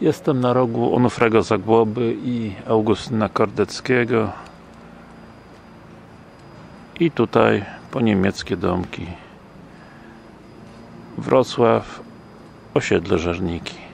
Jestem na rogu Onufrego Zagłoby i Augustyna Kordeckiego. I tutaj po niemieckie domki. Wrocław osiedle Żerniki.